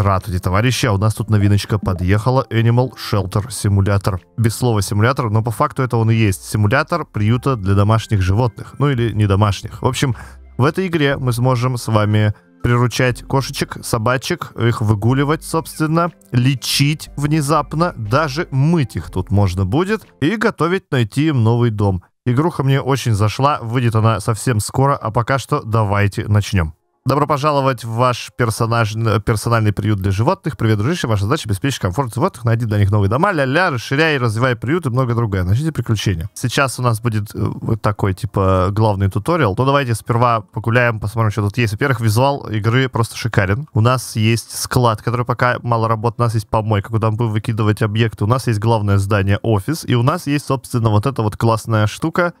Здравствуйте, товарищи, а у нас тут новиночка подъехала Animal Shelter Simulator. Без слова симулятор, но по факту это он и есть. Симулятор приюта для домашних животных. Ну или не домашних. В общем, в этой игре мы сможем с вами приручать кошечек, собачек, их выгуливать, собственно, лечить внезапно, даже мыть их тут можно будет, и готовить найти им новый дом. Игруха мне очень зашла, выйдет она совсем скоро, а пока что давайте начнем. Добро пожаловать в ваш персонаж, персональный приют для животных. Привет, дружище. Ваша задача обеспечить комфорт животных, найди для них новые дома, ля-ля, расширяй и развивай приют и многое другое. Начните приключения. Сейчас у нас будет э, вот такой, типа, главный туториал. Ну, давайте сперва погуляем, посмотрим, что тут есть. Во-первых, визуал игры просто шикарен. У нас есть склад, который пока мало работает. У нас есть помойка, куда мы будем выкидывать объекты. У нас есть главное здание, офис. И у нас есть, собственно, вот эта вот классная штука.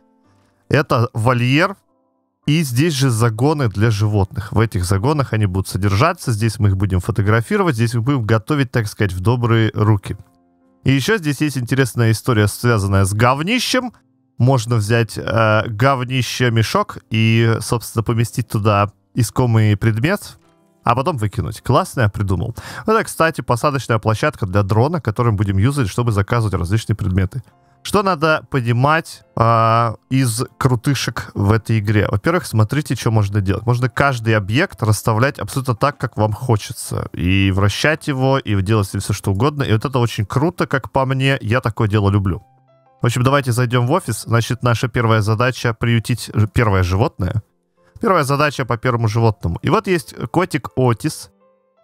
Это вольер, и здесь же загоны для животных. В этих загонах они будут содержаться, здесь мы их будем фотографировать, здесь мы будем готовить, так сказать, в добрые руки. И еще здесь есть интересная история, связанная с говнищем. Можно взять э, говнище-мешок и, собственно, поместить туда искомый предмет, а потом выкинуть. Классно я придумал. Это, кстати, посадочная площадка для дрона, которым будем юзать, чтобы заказывать различные предметы. Что надо понимать э, из крутышек в этой игре? Во-первых, смотрите, что можно делать. Можно каждый объект расставлять абсолютно так, как вам хочется. И вращать его, и делать все, что угодно. И вот это очень круто, как по мне. Я такое дело люблю. В общем, давайте зайдем в офис. Значит, наша первая задача — приютить первое животное. Первая задача по первому животному. И вот есть котик Отис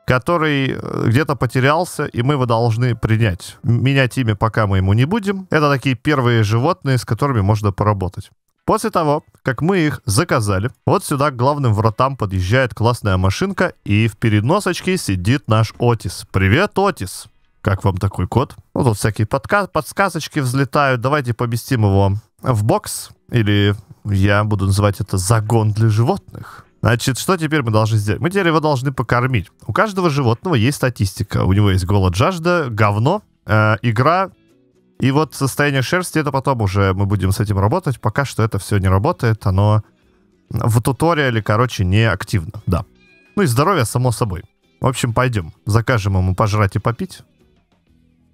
который э, где-то потерялся, и мы его должны принять. Менять имя пока мы ему не будем. Это такие первые животные, с которыми можно поработать. После того, как мы их заказали, вот сюда к главным вратам подъезжает классная машинка, и в переносочке сидит наш Отис. Привет, Отис! Как вам такой код? Ну, тут всякие подка- подсказочки взлетают. Давайте поместим его в бокс, или я буду называть это загон для животных. Значит, что теперь мы должны сделать? Мы теперь его должны покормить. У каждого животного есть статистика. У него есть голод, жажда, говно, э, игра. И вот состояние шерсти, это потом уже мы будем с этим работать. Пока что это все не работает. Оно в туториале, короче, не активно. Да. Ну и здоровье, само собой. В общем, пойдем. Закажем ему пожрать и попить.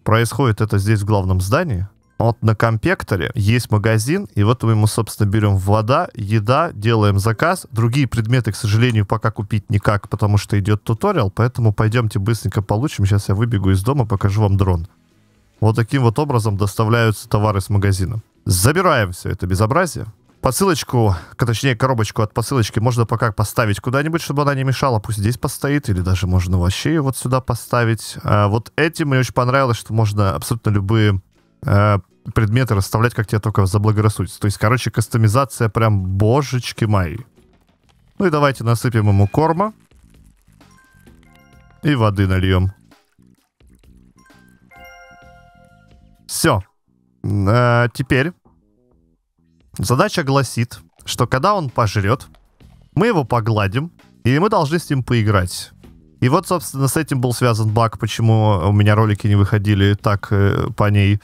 Происходит это здесь, в главном здании. Вот на компекторе есть магазин, и вот мы ему, собственно, берем вода, еда, делаем заказ. Другие предметы, к сожалению, пока купить никак, потому что идет туториал, поэтому пойдемте быстренько получим. Сейчас я выбегу из дома, покажу вам дрон. Вот таким вот образом доставляются товары с магазина. Забираем все это безобразие. Посылочку, точнее коробочку от посылочки можно пока поставить куда-нибудь, чтобы она не мешала. Пусть здесь постоит, или даже можно вообще вот сюда поставить. А вот этим мне очень понравилось, что можно абсолютно любые э, предметы расставлять, как тебе только заблагорассудится. То есть, короче, кастомизация прям божечки мои. Ну и давайте насыпем ему корма. И воды нальем. Все. А, теперь задача гласит, что когда он пожрет, мы его погладим, и мы должны с ним поиграть. И вот, собственно, с этим был связан баг, почему у меня ролики не выходили так э, по ней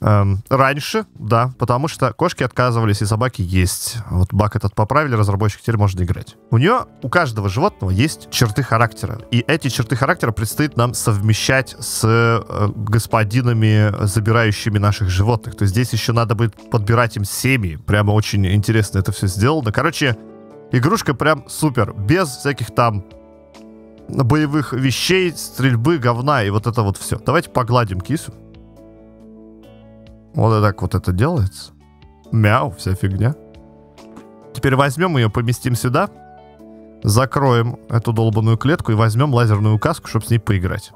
Эм, раньше, да, потому что кошки отказывались и собаки есть. Вот баг этот поправили, разработчик теперь можно играть. У нее, у каждого животного есть черты характера. И эти черты характера предстоит нам совмещать с э, господинами, забирающими наших животных. То есть здесь еще надо будет подбирать им семьи. Прямо очень интересно это все сделано. Короче, игрушка прям супер. Без всяких там боевых вещей, стрельбы, говна и вот это вот все. Давайте погладим кису. Вот так вот это делается. Мяу, вся фигня. Теперь возьмем ее, поместим сюда, закроем эту долбанную клетку и возьмем лазерную каску, чтобы с ней поиграть.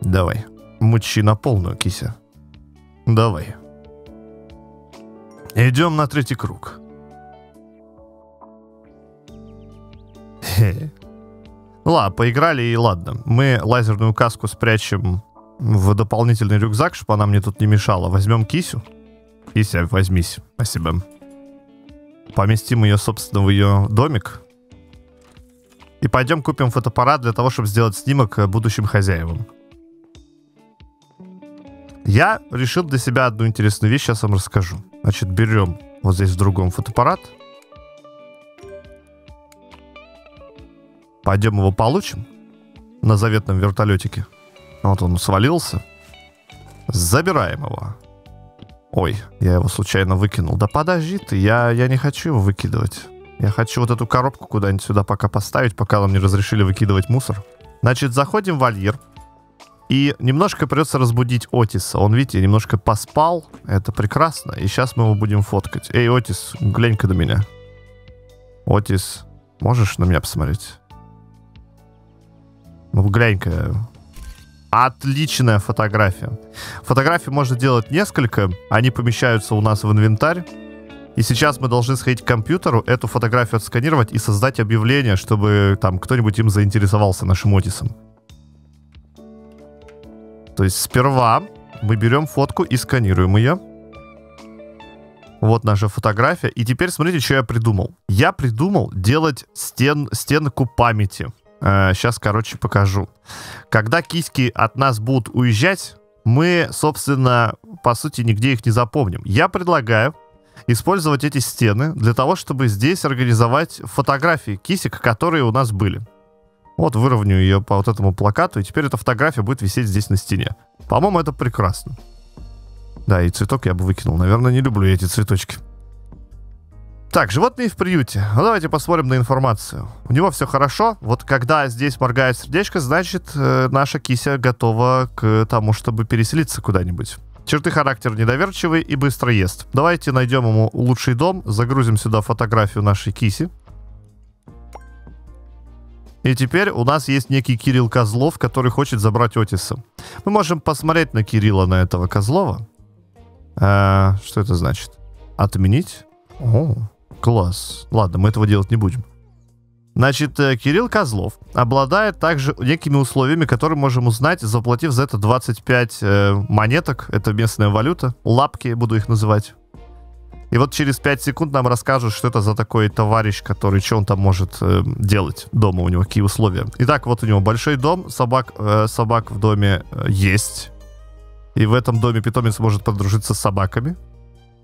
Давай. Мучи на полную, кися. Давай. Идем на третий круг. Ладно, поиграли и ладно. Мы лазерную каску спрячем в дополнительный рюкзак, чтобы она мне тут не мешала. Возьмем кисю. Кися, возьмись. Спасибо. Поместим ее, собственно, в ее домик. И пойдем купим фотоаппарат для того, чтобы сделать снимок будущим хозяевам. Я решил для себя одну интересную вещь, сейчас вам расскажу. Значит, берем вот здесь в другом фотоаппарат. Пойдем его получим. на заветном вертолетике. Вот он свалился. Забираем его. Ой, я его случайно выкинул. Да подожди ты, я, я не хочу его выкидывать. Я хочу вот эту коробку куда-нибудь сюда пока поставить, пока нам не разрешили выкидывать мусор. Значит, заходим в вольер. И немножко придется разбудить Отиса. Он, видите, немножко поспал. Это прекрасно. И сейчас мы его будем фоткать. Эй, Отис, глянь-ка на меня. Отис, можешь на меня посмотреть? Ну, глянь-ка. Отличная фотография. Фотографий можно делать несколько. Они помещаются у нас в инвентарь. И сейчас мы должны сходить к компьютеру, эту фотографию отсканировать и создать объявление, чтобы там кто-нибудь им заинтересовался нашим Отисом. То есть сперва мы берем фотку и сканируем ее. Вот наша фотография. И теперь смотрите, что я придумал. Я придумал делать стен, стенку памяти. Э, сейчас, короче, покажу. Когда киски от нас будут уезжать, мы, собственно, по сути, нигде их не запомним. Я предлагаю использовать эти стены для того, чтобы здесь организовать фотографии кисек, которые у нас были. Вот выровняю ее по вот этому плакату, и теперь эта фотография будет висеть здесь на стене. По-моему, это прекрасно. Да, и цветок я бы выкинул. Наверное, не люблю эти цветочки. Так, животные в приюте. Ну, давайте посмотрим на информацию. У него все хорошо. Вот когда здесь моргает сердечко, значит, э, наша кися готова к тому, чтобы переселиться куда-нибудь. Черты характера недоверчивый и быстро ест. Давайте найдем ему лучший дом, загрузим сюда фотографию нашей киси. И теперь у нас есть некий Кирилл Козлов, который хочет забрать Отиса. Мы можем посмотреть на Кирилла, на этого Козлова. А, что это значит? Отменить? О, класс. Ладно, мы этого делать не будем. Значит, э, Кирилл Козлов обладает также некими условиями, которые можем узнать, заплатив за это 25 э, монеток. Это местная валюта. Лапки буду их называть. И вот через 5 секунд нам расскажут, что это за такой товарищ, который, что он там может э, делать дома, у него какие условия. Итак, вот у него большой дом, собак, э, собак в доме э, есть. И в этом доме питомец может подружиться с собаками.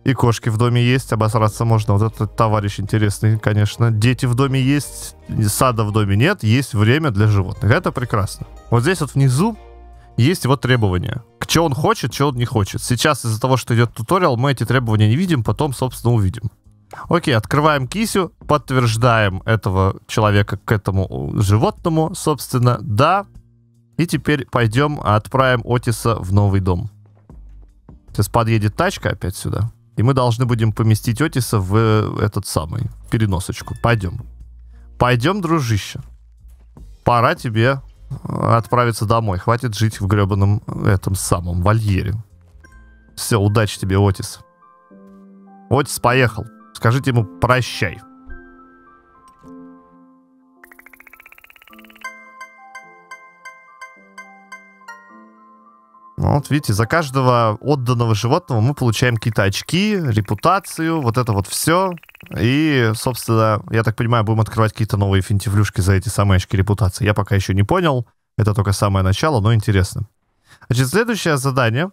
И кошки в доме есть, обосраться можно. Вот этот товарищ интересный, конечно. Дети в доме есть, сада в доме нет, есть время для животных. Это прекрасно. Вот здесь вот внизу есть его требования. К что он хочет, что он не хочет. Сейчас из-за того, что идет туториал, мы эти требования не видим, потом, собственно, увидим. Окей, открываем кисю, подтверждаем этого человека к этому животному, собственно, да. И теперь пойдем, отправим Отиса в новый дом. Сейчас подъедет тачка опять сюда. И мы должны будем поместить Отиса в этот самый переносочку. Пойдем. Пойдем, дружище. Пора тебе отправиться домой. Хватит жить в гребаном этом самом вольере. Все, удачи тебе, Отис. Отис поехал. Скажите ему прощай. Вот видите, за каждого отданного животного мы получаем какие-то очки, репутацию, вот это вот все. И, собственно, я так понимаю, будем открывать какие-то новые финтифлюшки за эти самые очки репутации. Я пока еще не понял. Это только самое начало, но интересно. Значит, следующее задание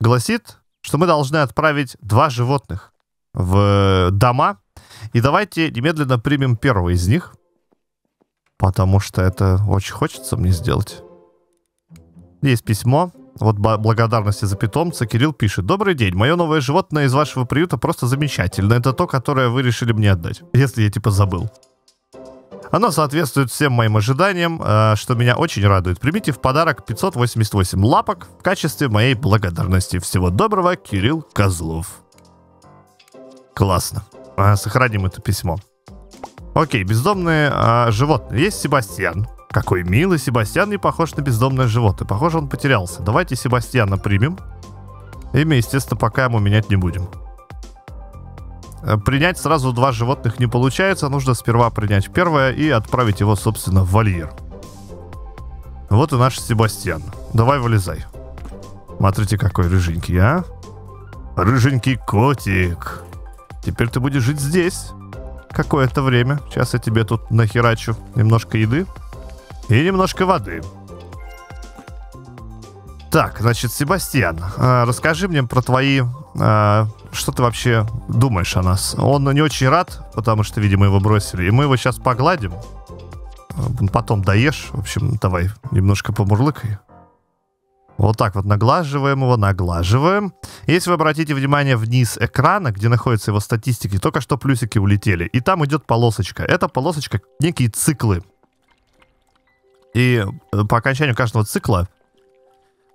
гласит, что мы должны отправить два животных в дома. И давайте немедленно примем первого из них. Потому что это очень хочется мне сделать. Есть письмо. Вот благодарности за питомца. Кирилл пишет. Добрый день. Мое новое животное из вашего приюта просто замечательно. Это то, которое вы решили мне отдать. Если я типа забыл. Оно соответствует всем моим ожиданиям, э, что меня очень радует. Примите в подарок 588 лапок в качестве моей благодарности. Всего доброго, Кирилл Козлов. Классно. А, сохраним это письмо. Окей, бездомные а, животные. Есть Себастьян. Какой милый Себастьян не похож на бездомное животное. Похоже, он потерялся. Давайте Себастьяна примем. Имя, естественно, пока ему менять не будем. Э, принять сразу два животных не получается. Нужно сперва принять первое и отправить его, собственно, в вольер. Вот и наш Себастьян. Давай вылезай. Смотрите, какой рыженький, а? Рыженький котик. Теперь ты будешь жить здесь какое-то время. Сейчас я тебе тут нахерачу немножко еды и немножко воды. Так, значит, Себастьян, э, расскажи мне про твои... Э, что ты вообще думаешь о нас? Он не очень рад, потому что, видимо, его бросили. И мы его сейчас погладим. потом доешь. В общем, давай немножко помурлыкай. Вот так вот наглаживаем его, наглаживаем. Если вы обратите внимание вниз экрана, где находятся его статистики, только что плюсики улетели. И там идет полосочка. Эта полосочка некие циклы. И э, по окончанию каждого цикла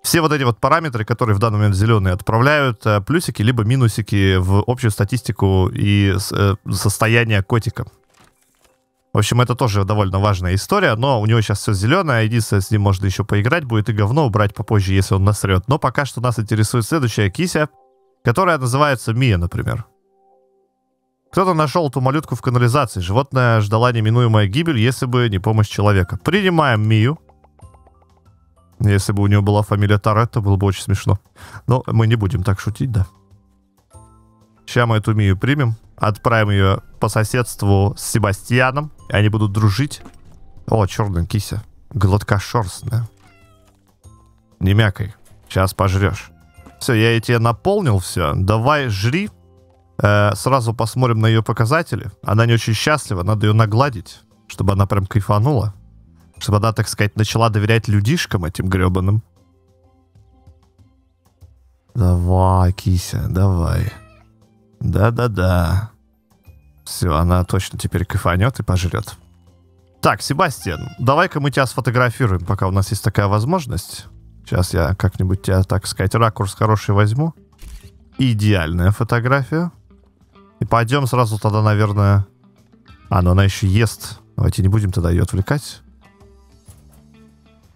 все вот эти вот параметры, которые в данный момент зеленые, отправляют э, плюсики либо минусики в общую статистику и э, состояние котика. В общем, это тоже довольно важная история, но у него сейчас все зеленое, единственное, с ним можно еще поиграть будет и говно убрать попозже, если он насрет. Но пока что нас интересует следующая кися, которая называется Мия, например. Кто-то нашел эту малютку в канализации. Животное ждала неминуемая гибель, если бы не помощь человека. Принимаем Мию. Если бы у нее была фамилия Торетто, было бы очень смешно. Но мы не будем так шутить, да. Сейчас мы эту Мию примем. Отправим ее по соседству с Себастьяном. И они будут дружить. О, черная кися. Гладкошерстная. Не мякой. Сейчас пожрешь. Все, я тебе наполнил все. Давай жри. Э, сразу посмотрим на ее показатели. Она не очень счастлива. Надо ее нагладить, чтобы она прям кайфанула. Чтобы она, так сказать, начала доверять людишкам этим гребаным. Давай, кися, давай. Да-да-да. Все, она точно теперь кайфанет и пожрет. Так, Себастьян, давай-ка мы тебя сфотографируем, пока у нас есть такая возможность. Сейчас я как-нибудь тебя, так сказать, ракурс хороший возьму. Идеальная фотография. И пойдем сразу тогда, наверное... А, ну она еще ест. Давайте не будем тогда ее отвлекать.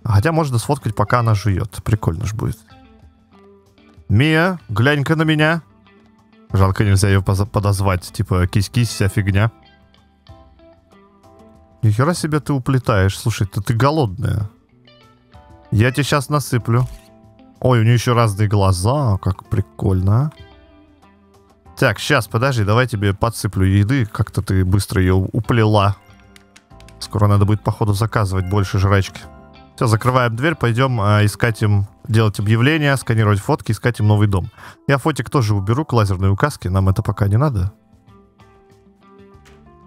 Хотя можно сфоткать, пока она жует. Прикольно ж будет. Мия, глянь-ка на меня. Жалко нельзя ее подозвать. Типа, кись-кись, вся фигня. Нихера себе ты уплетаешь. Слушай, ты, ты голодная. Я тебе сейчас насыплю. Ой, у нее еще разные глаза. Как прикольно. Так, сейчас, подожди, давай тебе подсыплю еды. Как-то ты быстро ее уплела. Скоро надо будет, походу, заказывать больше жрачки. Все, закрываем дверь, пойдем э, искать им, делать объявления, сканировать фотки, искать им новый дом. Я фотик тоже уберу к лазерной указке, нам это пока не надо.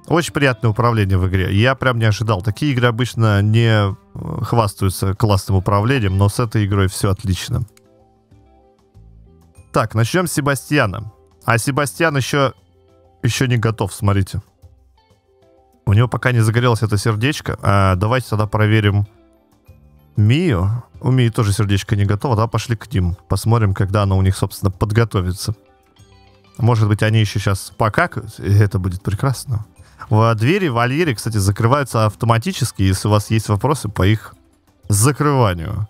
Очень приятное управление в игре. Я прям не ожидал. Такие игры обычно не э, хвастаются классным управлением, но с этой игрой все отлично. Так, начнем с Себастьяна. А Себастьян еще, еще не готов, смотрите. У него пока не загорелось это сердечко. А давайте тогда проверим Мию. У Мии тоже сердечко не готово, да, пошли к ним. Посмотрим, когда оно у них, собственно, подготовится. Может быть, они еще сейчас покакают, и это будет прекрасно. В двери вольере, кстати, закрываются автоматически, если у вас есть вопросы по их закрыванию.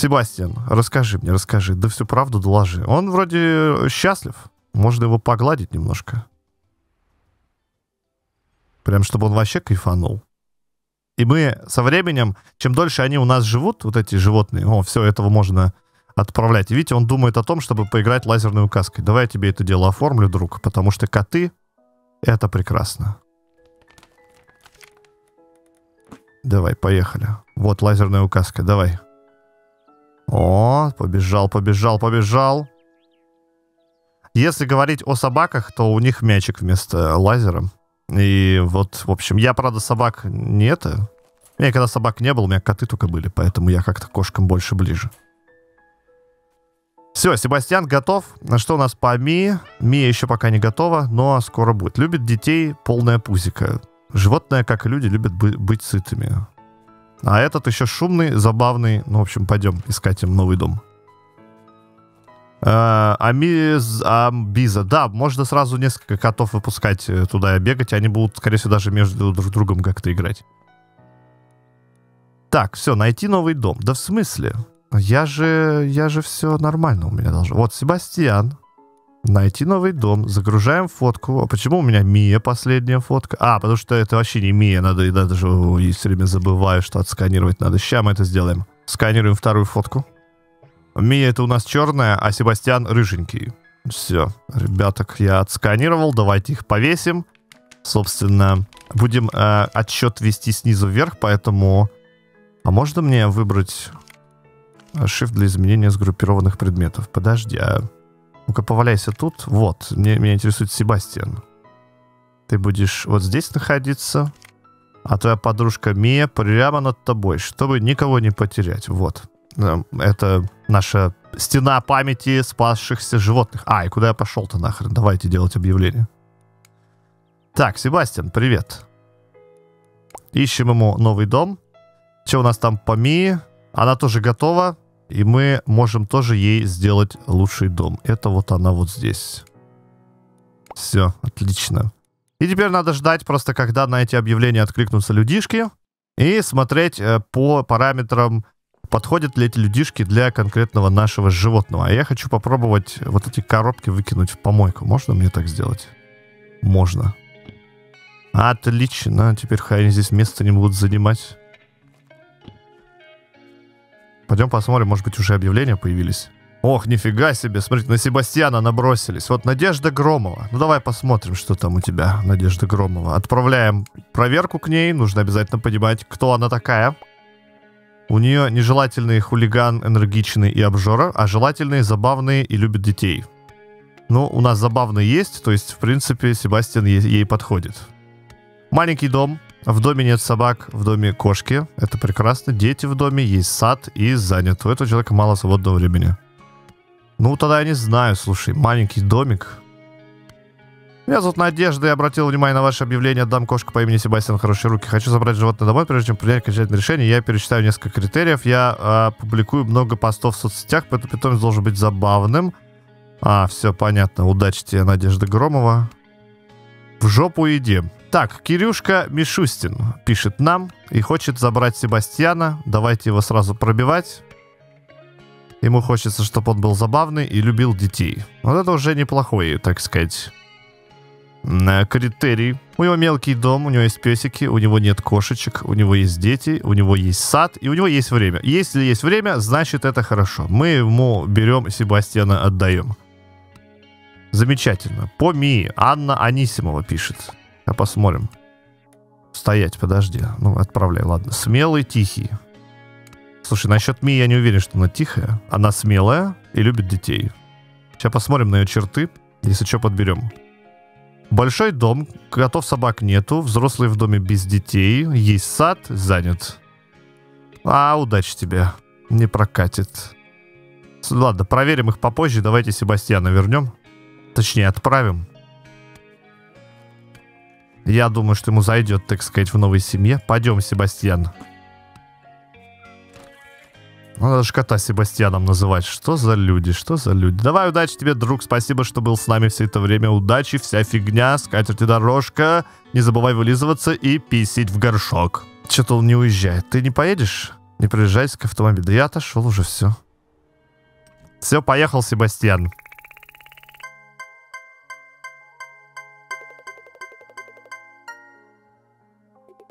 Себастьян, расскажи мне, расскажи. Да всю правду доложи. Он вроде счастлив. Можно его погладить немножко. Прям, чтобы он вообще кайфанул. И мы со временем, чем дольше они у нас живут, вот эти животные, о, все, этого можно отправлять. Видите, он думает о том, чтобы поиграть лазерной указкой. Давай я тебе это дело оформлю, друг, потому что коты — это прекрасно. Давай, поехали. Вот лазерная указка, давай. О, побежал, побежал, побежал. Если говорить о собаках, то у них мячик вместо лазера. И вот, в общем, я, правда, собак не это. У меня когда собак не было, у меня коты только были, поэтому я как-то кошкам больше ближе. Все, Себастьян готов. На что у нас по Мии? Мия еще пока не готова, но скоро будет. Любит детей полная пузика. Животное, как и люди, любят бы- быть сытыми. А этот еще шумный, забавный. Ну, в общем, пойдем искать им новый дом. Uh, Амиз, Амбиза. Да, можно сразу несколько котов выпускать э, туда и бегать, они будут, скорее всего, даже между друг другом как-то играть. Так, все, найти новый дом. Да в смысле? Я же, я же все нормально у меня должно. Вот, Себастьян. Найти новый дом. Загружаем фотку. А почему у меня Мия последняя фотка? А, потому что это вообще не Мия. Надо, я даже ой, все время забываю, что отсканировать надо. Сейчас мы это сделаем. Сканируем вторую фотку. Мия это у нас черная, а Себастьян рыженький. Все, ребяток, я отсканировал, давайте их повесим. Собственно, будем э, отсчет вести снизу вверх, поэтому... А можно мне выбрать shift для изменения сгруппированных предметов? Подожди, а... Ну-ка, поваляйся тут. Вот, мне, меня интересует Себастьян. Ты будешь вот здесь находиться. а твоя подружка Мия прямо над тобой, чтобы никого не потерять. Вот. Эм, это наша стена памяти спасшихся животных. А, и куда я пошел-то нахрен? Давайте делать объявление. Так, Себастьян, привет. Ищем ему новый дом. Что у нас там по Мии? Она тоже готова. И мы можем тоже ей сделать лучший дом. Это вот она вот здесь. Все, отлично. И теперь надо ждать просто, когда на эти объявления откликнутся людишки, и смотреть э, по параметрам, подходят ли эти людишки для конкретного нашего животного. А я хочу попробовать вот эти коробки выкинуть в помойку. Можно мне так сделать? Можно. Отлично. Теперь хай они здесь место не будут занимать. Пойдем посмотрим, может быть, уже объявления появились. Ох, нифига себе, смотрите, на Себастьяна набросились. Вот Надежда Громова. Ну давай посмотрим, что там у тебя, Надежда Громова. Отправляем проверку к ней. Нужно обязательно понимать, кто она такая. У нее нежелательный хулиган, энергичный и обжора, а желательные, забавные и любит детей. Ну, у нас забавный есть, то есть, в принципе, Себастьян ей подходит. Маленький дом. В доме нет собак, в доме кошки. Это прекрасно. Дети в доме, есть сад и занят. У этого человека мало свободного времени. Ну, тогда я не знаю, слушай, маленький домик. Меня зовут Надежда, я обратил внимание на ваше объявление «Отдам кошку по имени Себастьян Хорошие руки». Хочу забрать животное домой, прежде чем принять окончательное решение. Я перечитаю несколько критериев. Я а, публикую много постов в соцсетях, поэтому питомец должен быть забавным. А, все понятно. Удачи тебе, Надежда Громова. В жопу иди. Так, Кирюшка Мишустин пишет нам и хочет забрать Себастьяна. Давайте его сразу пробивать. Ему хочется, чтобы он был забавный и любил детей. Вот это уже неплохой, так сказать, критерий. У него мелкий дом, у него есть песики, у него нет кошечек, у него есть дети, у него есть сад, и у него есть время. Если есть время, значит это хорошо. Мы ему берем Себастьяна, отдаем. Замечательно. По Мии Анна Анисимова пишет. А посмотрим. Стоять, подожди. Ну, отправляй, ладно. Смелый, тихий. Слушай, насчет Ми я не уверен, что она тихая. Она смелая и любит детей. Сейчас посмотрим на ее черты. Если что, подберем. Большой дом, котов собак нету, взрослые в доме без детей, есть сад, занят. А, удачи тебе. Не прокатит. Ладно, проверим их попозже. Давайте Себастьяна вернем. Точнее, отправим. Я думаю, что ему зайдет, так сказать, в новой семье. Пойдем, Себастьян. Надо же кота Себастьяном называть. Что за люди, что за люди? Давай, удачи тебе, друг. Спасибо, что был с нами все это время. Удачи, вся фигня, скатерть и дорожка. Не забывай вылизываться и писить в горшок. Что-то он не уезжает. Ты не поедешь? Не приезжайся к автомобилю. Да я отошел уже, все. Все, поехал, Себастьян.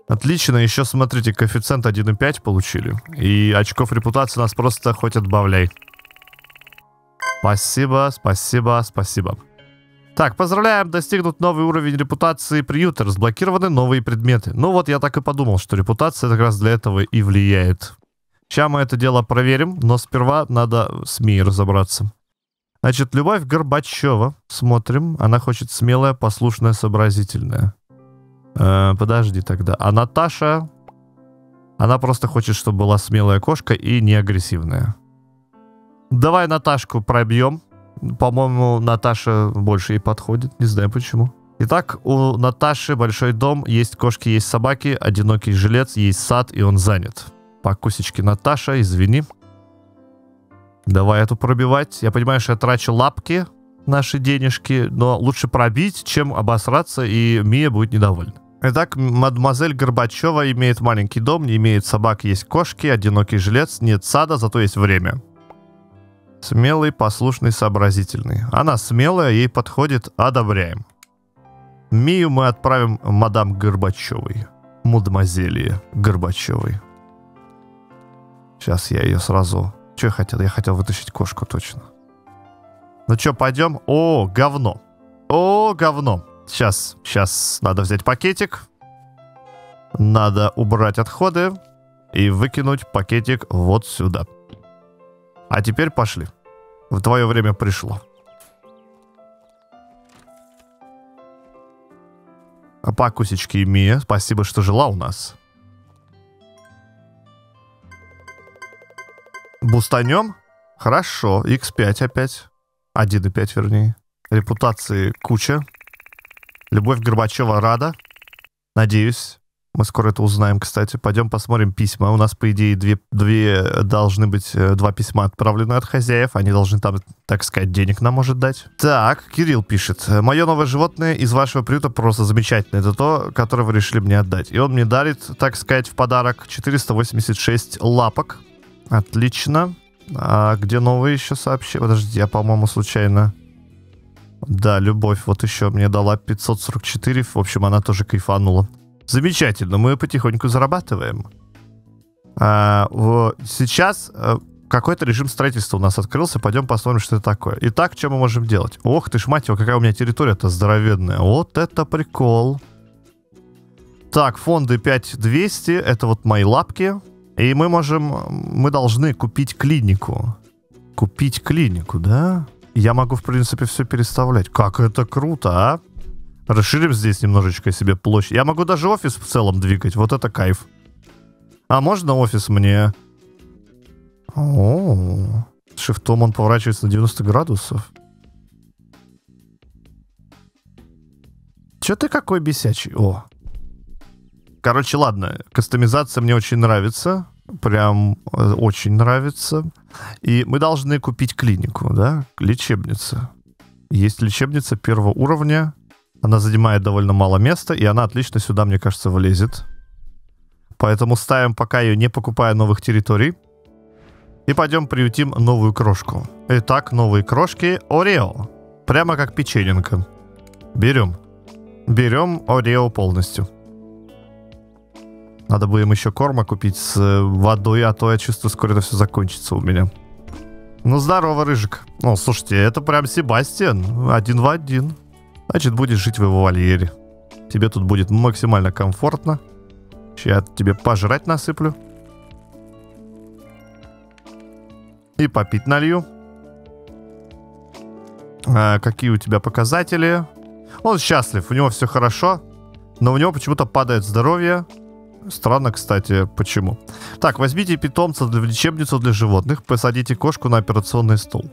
Отлично, еще смотрите, коэффициент 1,5 получили. И очков репутации нас просто хоть отбавляй. Спасибо, спасибо, спасибо. Так, поздравляем, достигнут новый уровень репутации приюта, разблокированы новые предметы. Ну вот, я так и подумал, что репутация как раз для этого и влияет. Сейчас мы это дело проверим, но сперва надо с Мией разобраться. Значит, Любовь Горбачева, смотрим, она хочет смелая, послушная, сообразительная. Э, подожди тогда. А Наташа... Она просто хочет, чтобы была смелая кошка и не агрессивная. Давай Наташку пробьем. По-моему, Наташа больше ей подходит. Не знаю почему. Итак, у Наташи большой дом, есть кошки, есть собаки, одинокий жилец, есть сад, и он занят. По кусечке Наташа, извини. Давай эту пробивать. Я понимаю, что я трачу лапки, наши денежки, но лучше пробить, чем обосраться, и Мия будет недовольна. Итак, мадемуазель Горбачева имеет маленький дом, не имеет собак, есть кошки, одинокий жилец, нет сада, зато есть время. Смелый, послушный, сообразительный. Она смелая, ей подходит, одобряем. Мию мы отправим мадам Горбачевой. Мадемуазели Горбачевой. Сейчас я ее сразу... Что я хотел? Я хотел вытащить кошку, точно. Ну что, пойдем? О, говно. О, говно. Сейчас, сейчас надо взять пакетик. Надо убрать отходы и выкинуть пакетик вот сюда. А теперь пошли. В твое время пришло. Пакусечки Мия, спасибо, что жила у нас. Бустанем? Хорошо, x5 опять. 1,5 вернее. Репутации куча. Любовь Горбачева рада. Надеюсь. Мы скоро это узнаем, кстати. Пойдем посмотрим письма. У нас, по идее, две, две должны быть, э, два письма отправлены от хозяев. Они должны там, так сказать, денег нам может дать. Так, Кирилл пишет. Мое новое животное из вашего приюта просто замечательное. Это то, которое вы решили мне отдать. И он мне дарит, так сказать, в подарок 486 лапок. Отлично. А где новые еще сообщения? Подожди, я, по-моему, случайно... Да, любовь вот еще мне дала 544. В общем, она тоже кайфанула. Замечательно, мы потихоньку зарабатываем. А, вот сейчас а, какой-то режим строительства у нас открылся. Пойдем посмотрим, что это такое. Итак, что мы можем делать? Ох ты ж, мать его, какая у меня территория-то здоровенная. Вот это прикол. Так, фонды 5200. Это вот мои лапки. И мы можем... Мы должны купить клинику. Купить клинику, да? Я могу, в принципе, все переставлять. Как это круто, а? Расширим здесь немножечко себе площадь. Я могу даже офис в целом двигать. Вот это кайф. А можно офис мне... О, шифтом он поворачивается на 90 градусов. Че ты какой бесячий? О. Короче, ладно. Кастомизация мне очень нравится. Прям э, очень нравится. И мы должны купить клинику, да? Лечебница. Есть лечебница первого уровня. Она занимает довольно мало места, и она отлично сюда, мне кажется, влезет. Поэтому ставим пока ее, не покупая новых территорий. И пойдем приютим новую крошку. Итак, новые крошки Орео. Прямо как печененка. Берем. Берем Орео полностью. Надо бы им еще корма купить с э, водой, а то я чувствую, скоро это все закончится у меня. Ну, здорово, Рыжик. Ну, слушайте, это прям Себастьян. Один в один. Значит, будешь жить в его вольере. Тебе тут будет максимально комфортно. Сейчас я тебе пожрать насыплю. И попить налью. А, какие у тебя показатели? Он счастлив, у него все хорошо. Но у него почему-то падает здоровье. Странно, кстати, почему. Так, возьмите питомца для лечебницу для животных, посадите кошку на операционный стол.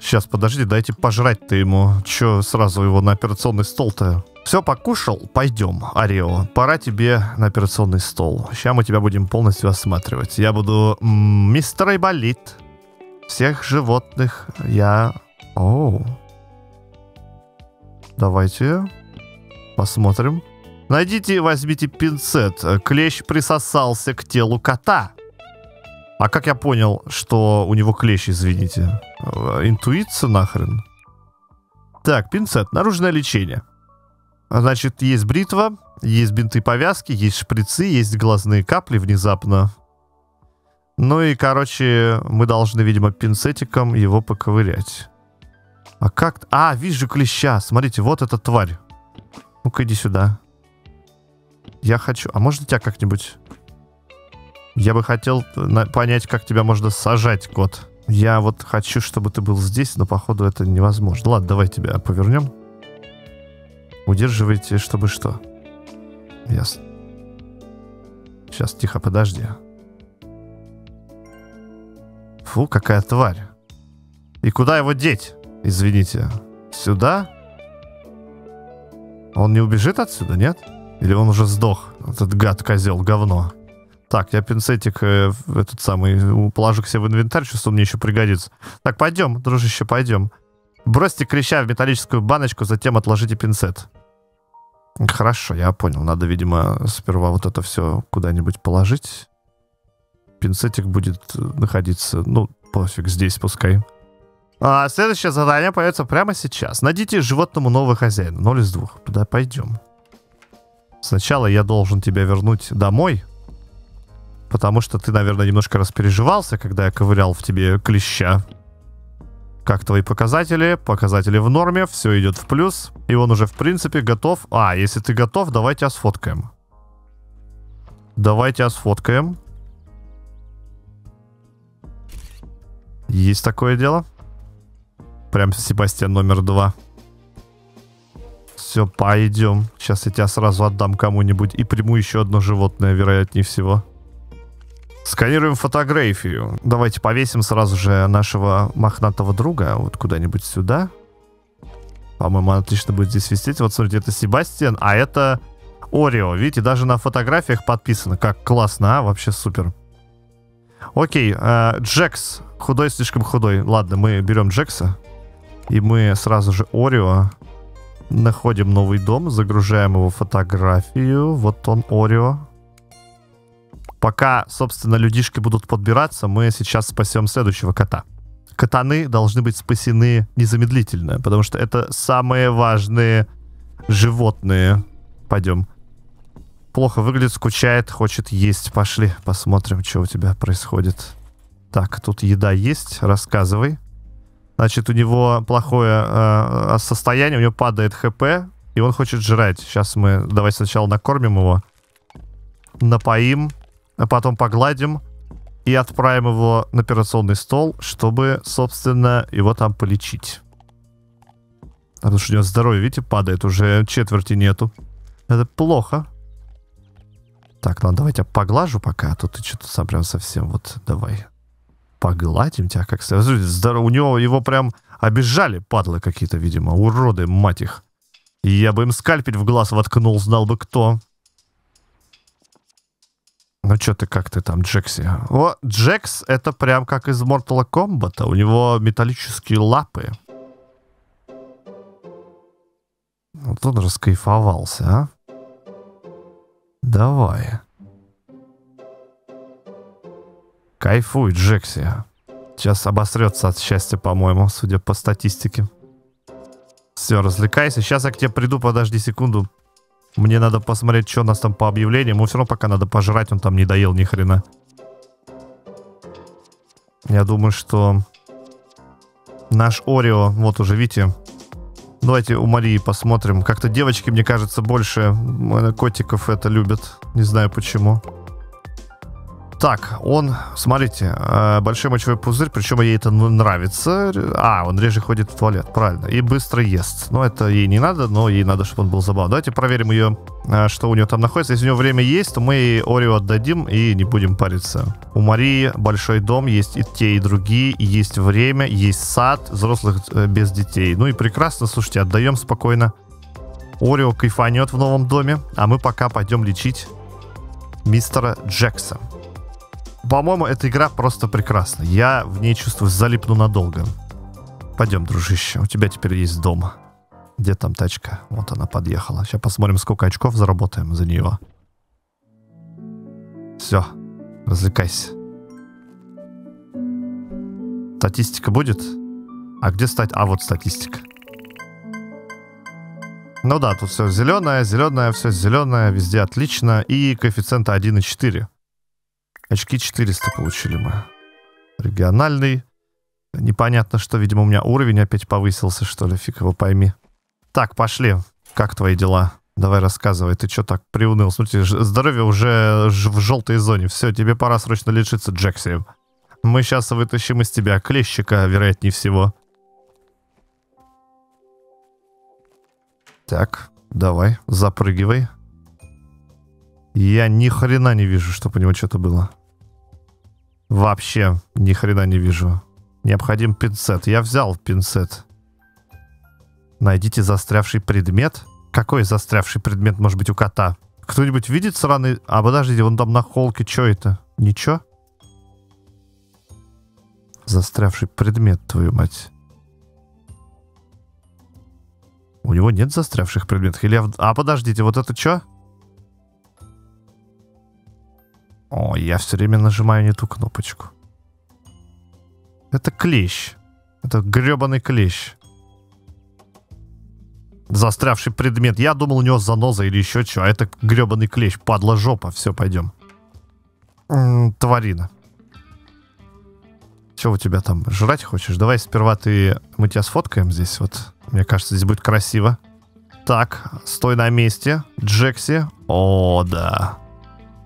Сейчас, подожди, дайте пожрать-то ему. Че сразу его на операционный стол-то? Все, покушал? Пойдем, Арио. Пора тебе на операционный стол. Сейчас мы тебя будем полностью осматривать. Я буду мистер Айболит. Всех животных я... О. Давайте посмотрим. Найдите и возьмите пинцет. Клещ присосался к телу кота. А как я понял, что у него клещ, извините? Э, интуиция нахрен? Так, пинцет. Наружное лечение. Значит, есть бритва, есть бинты-повязки, есть шприцы, есть глазные капли внезапно. Ну и, короче, мы должны, видимо, пинцетиком его поковырять. А как... А, вижу клеща. Смотрите, вот эта тварь. Ну-ка, иди сюда. Я хочу... А можно тебя как-нибудь... Я бы хотел понять, как тебя можно сажать, кот. Я вот хочу, чтобы ты был здесь, но походу это невозможно. Ладно, давай тебя повернем. Удерживайте, чтобы что? Ясно. Сейчас, тихо, подожди. Фу, какая тварь. И куда его деть? Извините. Сюда? Он не убежит отсюда, нет? Или он уже сдох? Этот гад, козел, говно. Так, я пинцетик э, этот самый положу к себе в инвентарь, что он мне еще пригодится. Так, пойдем, дружище, пойдем. Бросьте клеща в металлическую баночку, затем отложите пинцет. Хорошо, я понял. Надо, видимо, сперва вот это все куда-нибудь положить. Пинцетик будет находиться, ну, пофиг, здесь пускай. А следующее задание появится прямо сейчас. Найдите животному нового хозяина. Ноль из двух. Да, пойдем. Сначала я должен тебя вернуть домой, потому что ты, наверное, немножко распереживался, когда я ковырял в тебе клеща. Как твои показатели? Показатели в норме, все идет в плюс, и он уже, в принципе, готов. А, если ты готов, давайте тебя сфоткаем. Тебя сфоткаем. Есть такое дело. Прям Себастьян номер два. Все, пойдем. Сейчас я тебя сразу отдам кому-нибудь и приму еще одно животное, вероятнее всего. Сканируем фотографию. Давайте повесим сразу же нашего мохнатого друга вот куда-нибудь сюда. По-моему, отлично будет здесь висеть. Вот смотрите, это Себастьян, а это Орео. Видите, даже на фотографиях подписано. Как классно, а? Вообще супер. Окей, э, Джекс. Худой, слишком худой. Ладно, мы берем Джекса. И мы сразу же Орео. Находим новый дом, загружаем его фотографию. Вот он, Орео. Пока, собственно, людишки будут подбираться, мы сейчас спасем следующего кота. Катаны должны быть спасены незамедлительно, потому что это самые важные животные. Пойдем. Плохо выглядит, скучает, хочет есть. Пошли, посмотрим, что у тебя происходит. Так, тут еда есть, рассказывай. Значит, у него плохое э, состояние, у него падает ХП, и он хочет жрать. Сейчас мы, давай сначала накормим его, напоим, а потом погладим и отправим его на операционный стол, чтобы, собственно, его там полечить. Потому что у него здоровье, видите, падает, уже четверти нету. Это плохо. Так, ну давайте я поглажу пока, а то ты что-то сам прям совсем вот давай. Погладим тебя как. Здорово, у него его прям обижали, падлы какие-то, видимо, уроды, мать их. Я бы им скальпель в глаз воткнул, знал бы кто. Ну что ты, как ты там, Джекси? О, Джекс это прям как из Mortal Kombat. У него металлические лапы. Вот он раскайфовался, а? Давай. Кайфуй, Джекси. Сейчас обосрется от счастья, по-моему, судя по статистике. Все, развлекайся. Сейчас я к тебе приду, подожди секунду. Мне надо посмотреть, что у нас там по объявлениям. Ему все равно пока надо пожрать, он там не доел ни хрена. Я думаю, что наш Орео, вот уже видите, Давайте у Марии посмотрим. Как-то девочки, мне кажется, больше котиков это любят. Не знаю почему. Так, он, смотрите, э, большой мочевой пузырь, причем ей это нравится. А, он реже ходит в туалет, правильно. И быстро ест. Но это ей не надо, но ей надо, чтобы он был забавный. Давайте проверим ее, э, что у нее там находится. Если у нее время есть, то мы ей Орео отдадим и не будем париться. У Марии большой дом, есть и те, и другие, есть время, есть сад, взрослых э, без детей. Ну и прекрасно, слушайте, отдаем спокойно. Орео кайфанет в новом доме, а мы пока пойдем лечить мистера Джекса. По-моему, эта игра просто прекрасна. Я в ней чувствую залипну надолго. Пойдем, дружище, у тебя теперь есть дом. Где там тачка? Вот она подъехала. Сейчас посмотрим, сколько очков заработаем за нее. Все, развлекайся. Статистика будет? А где стать? А, вот статистика. Ну да, тут все зеленое, зеленое, все зеленое, везде отлично. И коэффициент 1,4. Очки 400 получили мы. Региональный. Непонятно, что, видимо, у меня уровень опять повысился, что ли, фиг его пойми. Так, пошли. Как твои дела? Давай рассказывай, ты что так приуныл? Смотрите, здоровье уже в желтой зоне. Все, тебе пора срочно лечиться, Джекси. Мы сейчас вытащим из тебя клещика, вероятнее всего. Так, давай, запрыгивай. Я ни хрена не вижу, чтобы у него что-то было. Вообще ни хрена не вижу. Необходим пинцет. Я взял пинцет. Найдите застрявший предмет. Какой застрявший предмет может быть у кота? Кто-нибудь видит сраный... А, подождите, вон там на холке. Что это? Ничего? Застрявший предмет, твою мать. У него нет застрявших предметов? Или. А, подождите, вот это что? О, я все время нажимаю не ту кнопочку. Это клещ. Это гребаный клещ. Застрявший предмет. Я думал, у него заноза или еще что. А это гребаный клещ. Падла жопа. Все, пойдем. М -м, тварина. Что у тебя там? Жрать хочешь? Давай сперва ты... Мы тебя сфоткаем здесь. Вот. Мне кажется, здесь будет красиво. Так, стой на месте. Джекси. О, да.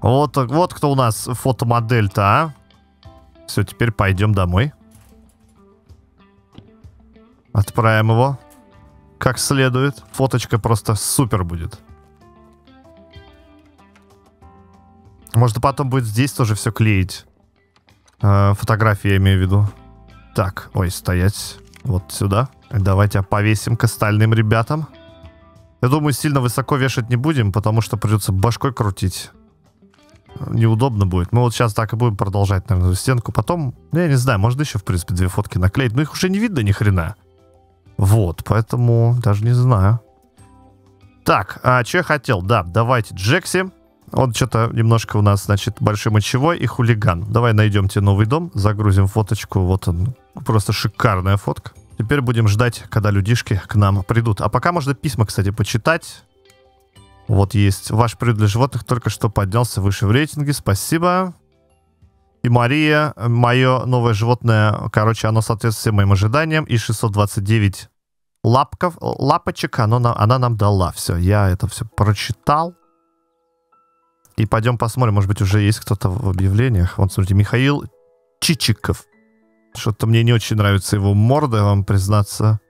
Вот, вот кто у нас фотомодель-то, а? Все, теперь пойдем домой. Отправим его. как следует. Фоточка просто супер будет. Может, потом будет здесь тоже все клеить. Э, фотографии я имею в виду. Так, ой, стоять. Вот сюда. Давайте повесим к остальным ребятам. Я думаю, сильно высоко вешать не будем, потому что придется башкой крутить. Неудобно будет. Мы вот сейчас так и будем продолжать, наверное, стенку. Потом, ну, я не знаю, можно еще, в принципе, две фотки наклеить. Но их уже не видно ни хрена. Вот, поэтому даже не знаю. Так, а что я хотел? Да, давайте Джекси. Он что-то немножко у нас, значит, большой мочевой и хулиган. Давай найдем тебе новый дом, загрузим фоточку. Вот он, просто шикарная фотка. Теперь будем ждать, когда людишки к нам придут. А пока можно письма, кстати, почитать. Вот есть. Ваш приют для животных только что поднялся выше в рейтинге. Спасибо. И Мария, мое новое животное, короче, оно соответствует всем моим ожиданиям. И 629 лапков, лапочек оно, она нам дала. Все, я это все прочитал. И пойдем посмотрим, может быть, уже есть кто-то в объявлениях. Вот, смотрите, Михаил Чичиков. Что-то мне не очень нравится его морда, вам признаться.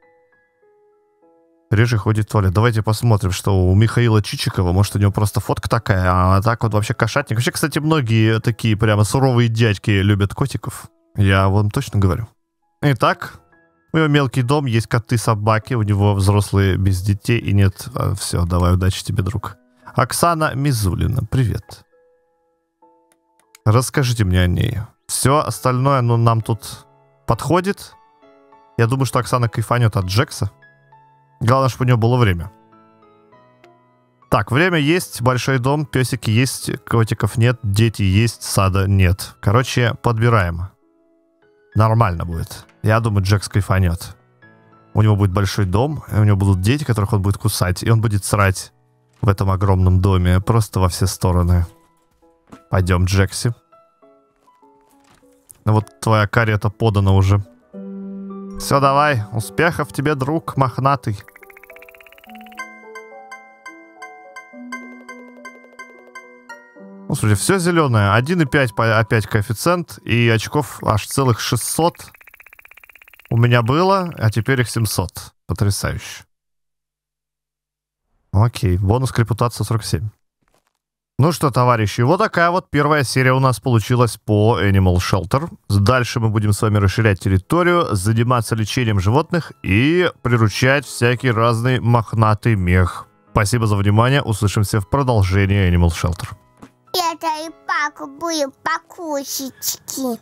Реже ходит в туалет. Давайте посмотрим, что у Михаила Чичикова. Может, у него просто фотка такая, а так вот вообще кошатник. Вообще, кстати, многие такие прямо суровые дядьки любят котиков. Я вам точно говорю. Итак, у него мелкий дом, есть коты, собаки, у него взрослые без детей и нет... А, все, давай, удачи тебе, друг. Оксана Мизулина, привет. Расскажите мне о ней. Все остальное, ну, нам тут подходит. Я думаю, что Оксана кайфанет от Джекса. Главное, чтобы у нее было время. Так, время есть, большой дом, песики есть, котиков нет, дети есть, сада нет. Короче, подбираем. Нормально будет. Я думаю, Джекс кайфанет. У него будет большой дом, у него будут дети, которых он будет кусать, и он будет срать в этом огромном доме, просто во все стороны. Пойдем, Джекси. Ну вот твоя карета подана уже. Все, давай. Успехов тебе, друг мохнатый. Ну, слушай, все зеленое. 1,5 опять коэффициент. И очков аж целых 600 у меня было, а теперь их 700. Потрясающе. Окей, бонус к репутации 47. Ну что, товарищи, вот такая вот первая серия у нас получилась по Animal Shelter. Дальше мы будем с вами расширять территорию, заниматься лечением животных и приручать всякий разный мохнатый мех. Спасибо за внимание, услышимся в продолжении Animal Shelter. Это и паку были покусечки.